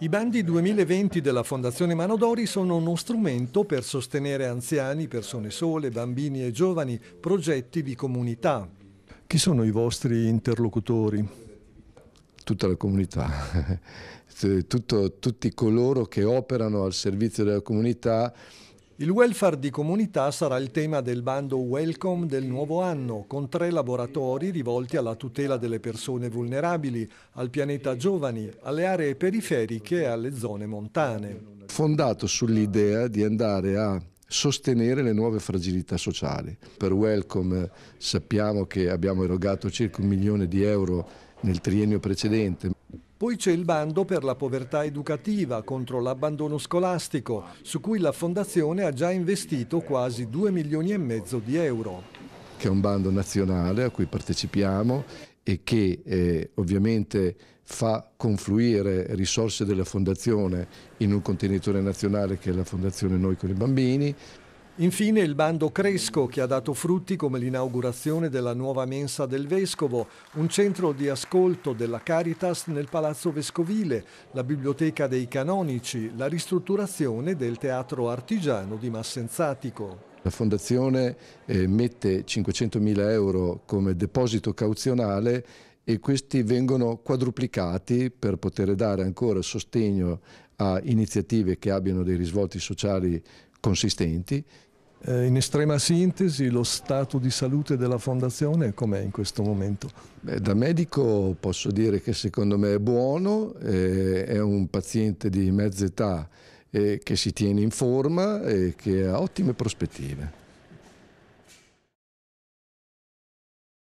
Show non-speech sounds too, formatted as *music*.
I bandi 2020 della Fondazione Manodori sono uno strumento per sostenere anziani, persone sole, bambini e giovani, progetti di comunità. Chi sono i vostri interlocutori? Tutta la comunità, *laughs* Tutto, tutti coloro che operano al servizio della comunità il welfare di comunità sarà il tema del bando Welcome del nuovo anno, con tre laboratori rivolti alla tutela delle persone vulnerabili, al pianeta giovani, alle aree periferiche e alle zone montane. Fondato sull'idea di andare a sostenere le nuove fragilità sociali. Per Welcome sappiamo che abbiamo erogato circa un milione di euro nel triennio precedente. Poi c'è il bando per la povertà educativa contro l'abbandono scolastico, su cui la Fondazione ha già investito quasi 2 milioni e mezzo di euro. Che è un bando nazionale a cui partecipiamo e che eh, ovviamente fa confluire risorse della Fondazione in un contenitore nazionale che è la Fondazione Noi con i Bambini, Infine il bando Cresco che ha dato frutti come l'inaugurazione della nuova mensa del Vescovo, un centro di ascolto della Caritas nel Palazzo Vescovile, la biblioteca dei canonici, la ristrutturazione del teatro artigiano di Massenzatico. La Fondazione eh, mette 500.000 euro come deposito cauzionale e questi vengono quadruplicati per poter dare ancora sostegno a iniziative che abbiano dei risvolti sociali consistenti in estrema sintesi, lo stato di salute della Fondazione com'è in questo momento? Beh, da medico posso dire che secondo me è buono, eh, è un paziente di mezza età eh, che si tiene in forma e che ha ottime prospettive.